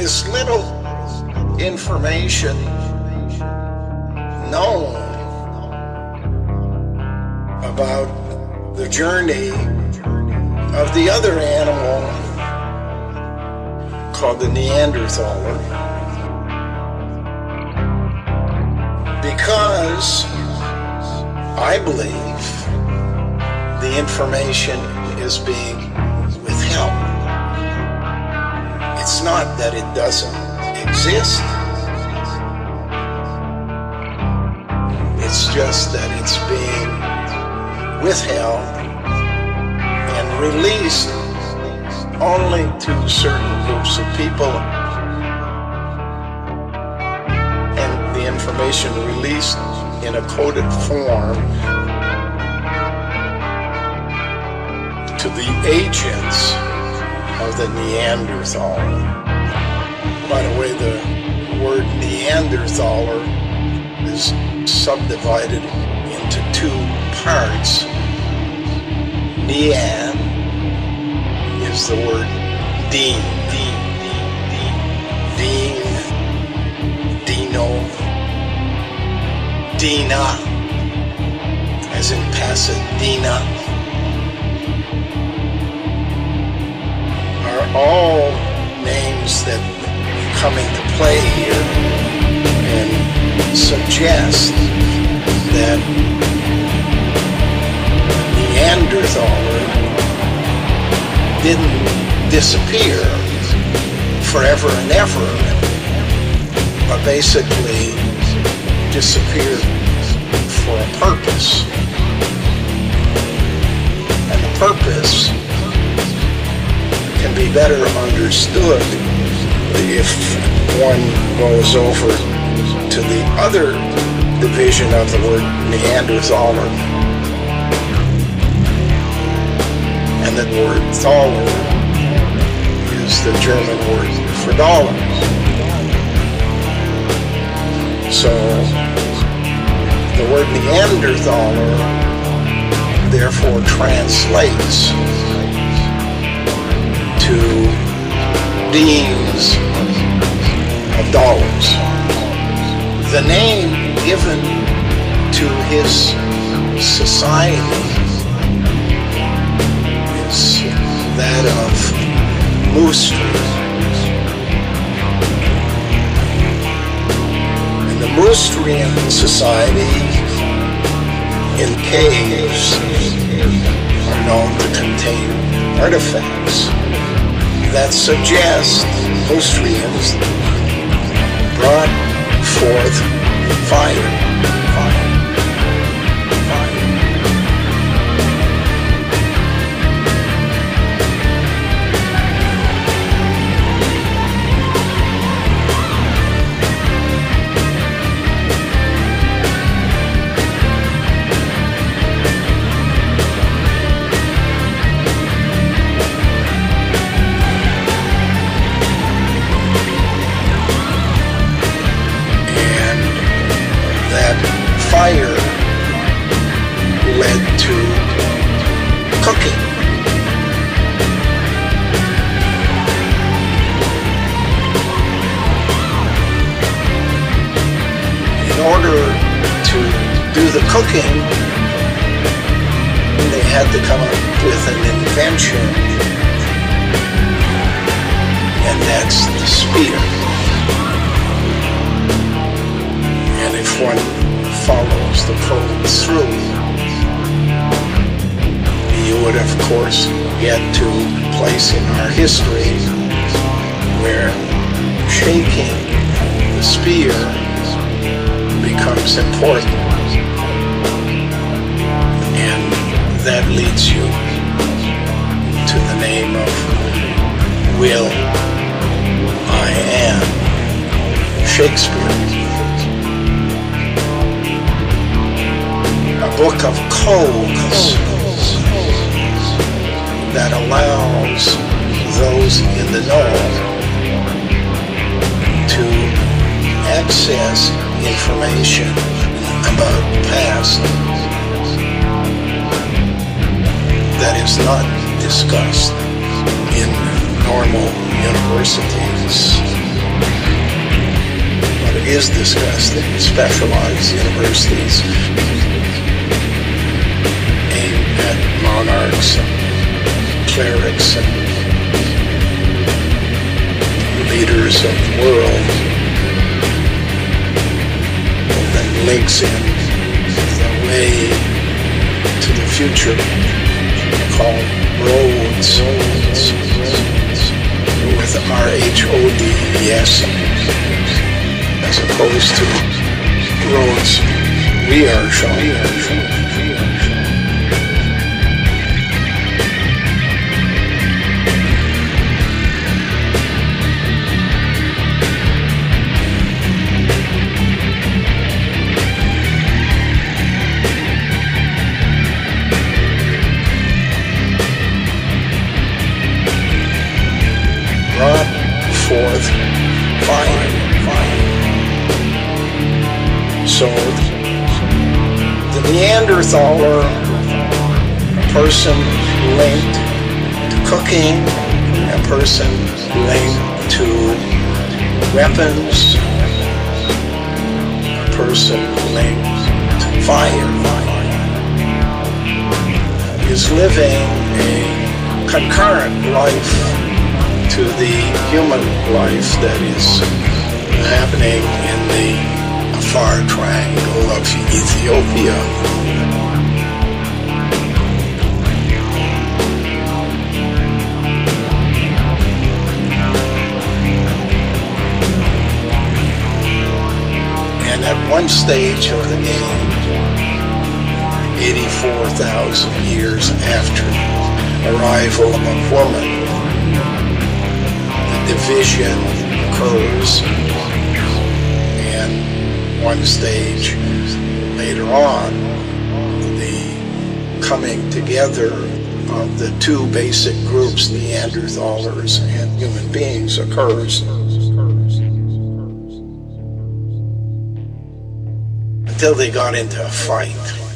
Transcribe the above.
is little information known about the journey of the other animal called the Neanderthaler. Because I believe the information is being It's not that it doesn't exist. It's just that it's being withheld and released only to certain groups of people and the information released in a coded form to the agents of the Neanderthal. By the way, the word Neanderthaler is subdivided into two parts. Nean is the word Dean, Dean, Dean, Dean, Dino, Dina, as in Pasadena. Are all names that come into play here and suggest that Neanderthaler didn't disappear forever and ever, but basically disappeared for a purpose. And the purpose can be better understood if one goes over to the other division of the word Neanderthaler. And the word Thaler is the German word for dollar. So the word Neanderthaler therefore translates to deans of dollars. The name given to his society is that of Mousterian. And the Mousterian society in caves are known to contain artifacts that suggests Mousterians brought forth fire. Cooking, they had to come up with an invention, and that's the spear. And if one follows the code through, you would, of course, get to a place in our history where shaking the spear becomes important. And that leads you to the name of Will I Am Shakespeare. a book of codes that allows those in the know to access information about past that is not discussed in normal universities. But is discussed in specialized universities. Aimed at monarchs and clerics and leaders of the world. That links in the way to the future called roads, with R-H-O-D-E-S as opposed to roads we are showing. So the Neanderthaler, a person linked to cooking, a person linked to weapons, a person linked to fire, is living a concurrent life to the human life that is happening in the Afar Triangle of Ethiopia. And at one stage of the game, 84,000 years after arrival of a woman the division occurs one stage. Later on the coming together of the two basic groups neanderthalers and human beings occurs. Until they got into a fight